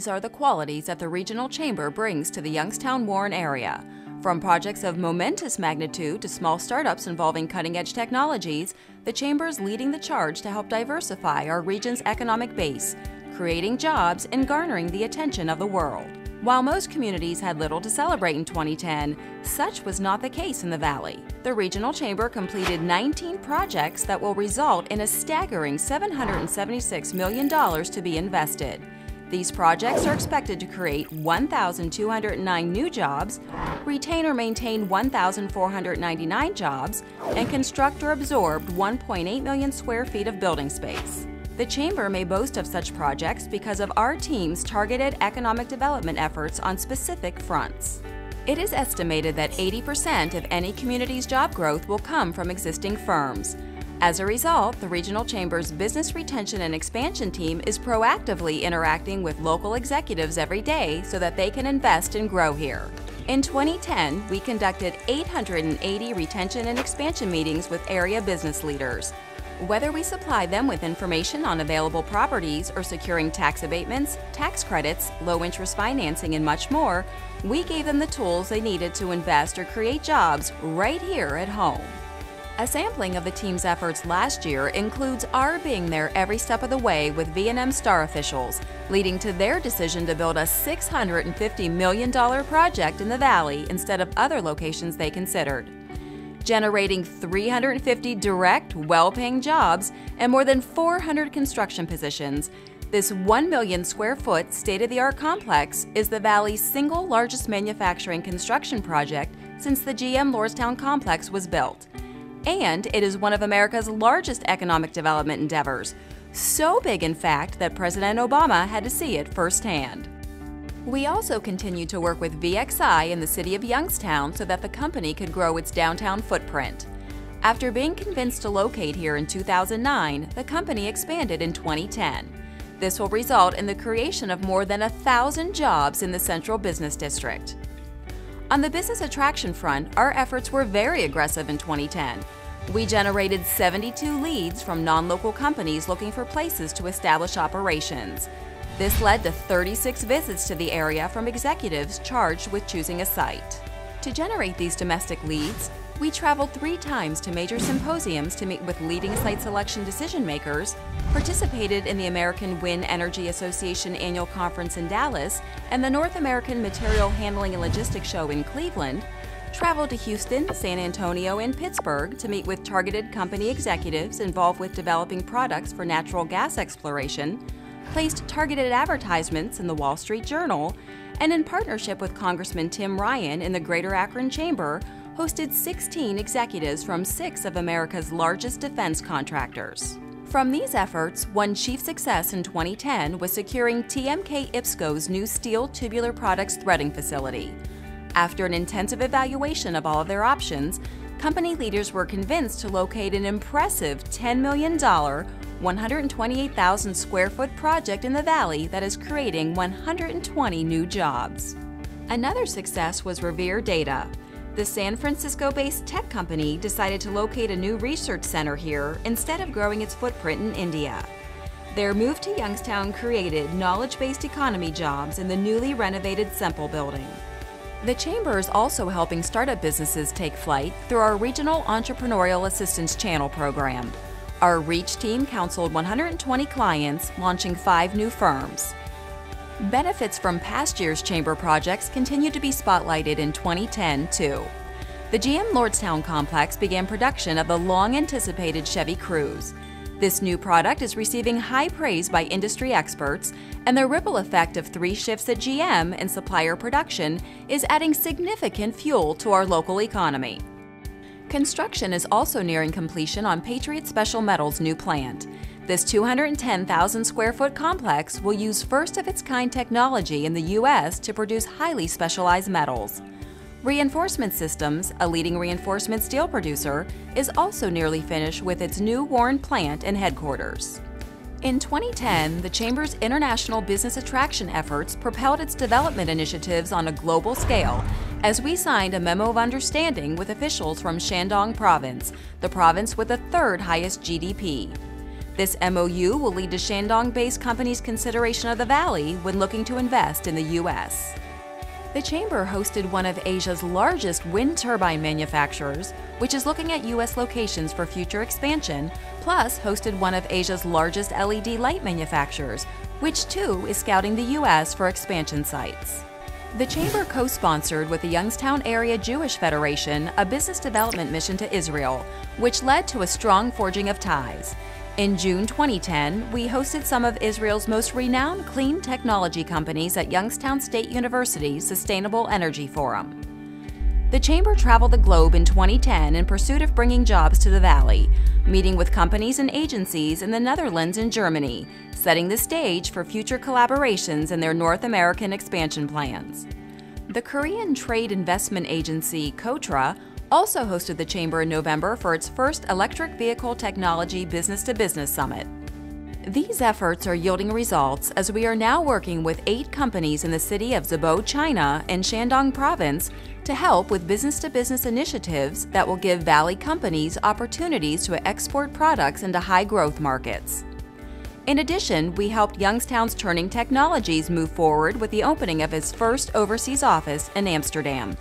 These are the qualities that the Regional Chamber brings to the Youngstown Warren area. From projects of momentous magnitude to small startups involving cutting edge technologies, the Chamber is leading the charge to help diversify our region's economic base, creating jobs and garnering the attention of the world. While most communities had little to celebrate in 2010, such was not the case in the Valley. The Regional Chamber completed 19 projects that will result in a staggering $776 million to be invested. These projects are expected to create 1,209 new jobs, retain or maintain 1,499 jobs, and construct or absorb 1.8 million square feet of building space. The Chamber may boast of such projects because of our team's targeted economic development efforts on specific fronts. It is estimated that 80% of any community's job growth will come from existing firms. As a result, the Regional Chamber's Business Retention and Expansion team is proactively interacting with local executives every day so that they can invest and grow here. In 2010, we conducted 880 retention and expansion meetings with area business leaders. Whether we supply them with information on available properties or securing tax abatements, tax credits, low interest financing, and much more, we gave them the tools they needed to invest or create jobs right here at home. A sampling of the team's efforts last year includes our being there every step of the way with V&M Star officials, leading to their decision to build a $650 million project in the Valley instead of other locations they considered. Generating 350 direct, well-paying jobs and more than 400 construction positions, this 1 million square foot state-of-the-art complex is the Valley's single largest manufacturing construction project since the GM Lordstown complex was built and it is one of America's largest economic development endeavors. So big, in fact, that President Obama had to see it firsthand. We also continue to work with VXI in the city of Youngstown so that the company could grow its downtown footprint. After being convinced to locate here in 2009, the company expanded in 2010. This will result in the creation of more than a thousand jobs in the central business district. On the business attraction front, our efforts were very aggressive in 2010. We generated 72 leads from non-local companies looking for places to establish operations. This led to 36 visits to the area from executives charged with choosing a site. To generate these domestic leads, we traveled three times to major symposiums to meet with leading site selection decision makers, participated in the American Wind Energy Association annual conference in Dallas and the North American Material Handling and Logistics Show in Cleveland, traveled to Houston, San Antonio, and Pittsburgh to meet with targeted company executives involved with developing products for natural gas exploration, placed targeted advertisements in the Wall Street Journal, and in partnership with Congressman Tim Ryan in the Greater Akron Chamber, hosted 16 executives from six of America's largest defense contractors. From these efforts, one chief success in 2010 was securing TMK IPSCO's new steel tubular products threading facility. After an intensive evaluation of all of their options, company leaders were convinced to locate an impressive $10 million, 128,000 square foot project in the Valley that is creating 120 new jobs. Another success was Revere Data, the San Francisco based tech company decided to locate a new research center here instead of growing its footprint in India. Their move to Youngstown created knowledge based economy jobs in the newly renovated Semple building. The Chamber is also helping startup businesses take flight through our Regional Entrepreneurial Assistance Channel program. Our REACH team counseled 120 clients, launching five new firms. Benefits from past year's chamber projects continue to be spotlighted in 2010, too. The GM Lordstown complex began production of the long anticipated Chevy Cruze. This new product is receiving high praise by industry experts, and the ripple effect of three shifts at GM in supplier production is adding significant fuel to our local economy. Construction is also nearing completion on Patriot Special Metals' new plant. This 210,000 square foot complex will use first of its kind technology in the U.S. to produce highly specialized metals. Reinforcement Systems, a leading reinforcement steel producer, is also nearly finished with its new Warren plant and headquarters. In 2010, the Chamber's international business attraction efforts propelled its development initiatives on a global scale as we signed a memo of understanding with officials from Shandong Province, the province with the third highest GDP. This MOU will lead to Shandong based companies' consideration of the Valley when looking to invest in the U.S. The Chamber hosted one of Asia's largest wind turbine manufacturers, which is looking at U.S. locations for future expansion, plus hosted one of Asia's largest LED light manufacturers, which too is scouting the U.S. for expansion sites. The Chamber co sponsored with the Youngstown Area Jewish Federation a business development mission to Israel, which led to a strong forging of ties. In June 2010, we hosted some of Israel's most renowned clean technology companies at Youngstown State University's Sustainable Energy Forum. The Chamber traveled the globe in 2010 in pursuit of bringing jobs to the Valley, meeting with companies and agencies in the Netherlands and Germany, setting the stage for future collaborations in their North American expansion plans. The Korean Trade Investment Agency, KOTRA, also hosted the Chamber in November for its first Electric Vehicle Technology Business to Business Summit. These efforts are yielding results as we are now working with eight companies in the city of Zibo, China, and Shandong Province to help with business to business initiatives that will give Valley companies opportunities to export products into high growth markets. In addition, we helped Youngstown's Turning Technologies move forward with the opening of its first overseas office in Amsterdam.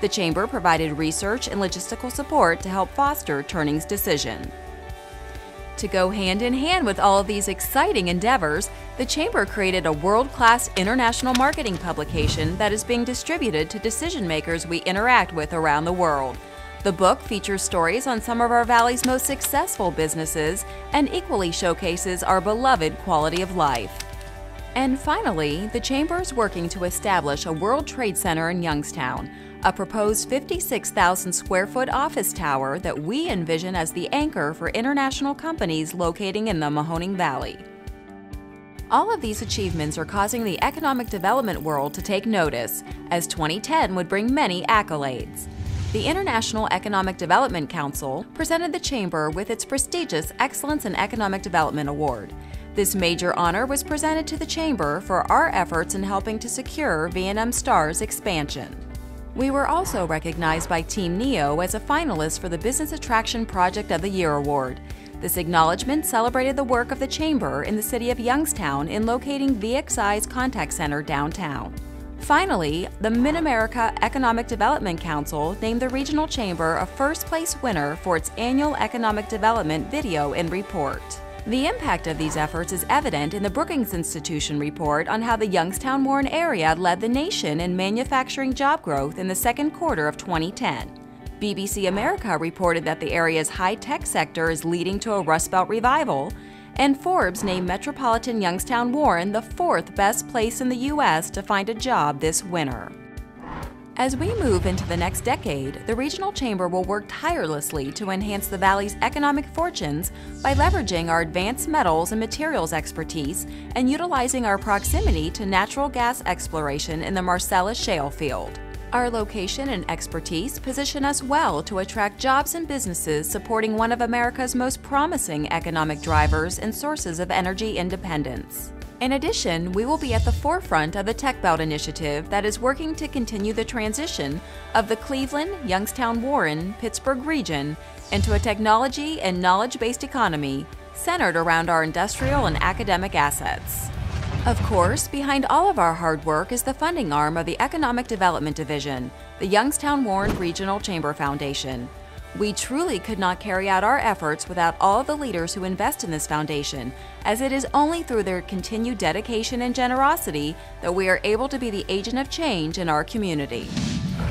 The Chamber provided research and logistical support to help foster Turning's decision. To go hand in hand with all of these exciting endeavors, the Chamber created a world class international marketing publication that is being distributed to decision makers we interact with around the world. The book features stories on some of our Valley's most successful businesses and equally showcases our beloved quality of life. And finally, the Chamber is working to establish a World Trade Center in Youngstown, a proposed 56,000 square foot office tower that we envision as the anchor for international companies locating in the Mahoning Valley. All of these achievements are causing the economic development world to take notice, as 2010 would bring many accolades the International Economic Development Council presented the Chamber with its prestigious Excellence in Economic Development Award. This major honor was presented to the Chamber for our efforts in helping to secure V&M Star's expansion. We were also recognized by Team NEO as a finalist for the Business Attraction Project of the Year Award. This acknowledgement celebrated the work of the Chamber in the city of Youngstown in locating VXI's contact center downtown. Finally, the Mid America Economic Development Council named the Regional Chamber a first place winner for its annual economic development video and report. The impact of these efforts is evident in the Brookings Institution report on how the Youngstown Warren area led the nation in manufacturing job growth in the second quarter of 2010. BBC America reported that the area's high tech sector is leading to a Rust Belt revival, and Forbes named metropolitan Youngstown Warren the fourth best place in the U.S. to find a job this winter. As we move into the next decade, the Regional Chamber will work tirelessly to enhance the Valley's economic fortunes by leveraging our advanced metals and materials expertise and utilizing our proximity to natural gas exploration in the Marcellus Shale field. Our location and expertise position us well to attract jobs and businesses supporting one of America's most promising economic drivers and sources of energy independence. In addition, we will be at the forefront of the Tech Belt initiative that is working to continue the transition of the Cleveland, Youngstown, Warren, Pittsburgh region into a technology and knowledge based economy centered around our industrial and academic assets. Of course, behind all of our hard work is the funding arm of the Economic Development Division, the Youngstown Warren Regional Chamber Foundation. We truly could not carry out our efforts without all the leaders who invest in this foundation, as it is only through their continued dedication and generosity that we are able to be the agent of change in our community.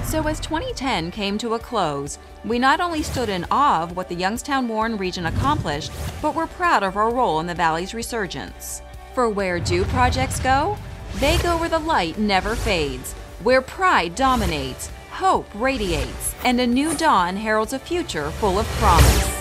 So, as 2010 came to a close, we not only stood in awe of what the Youngstown Warren region accomplished, but were proud of our role in the Valley's resurgence. For where do projects go? They go where the light never fades, where pride dominates, hope radiates, and a new dawn heralds a future full of promise.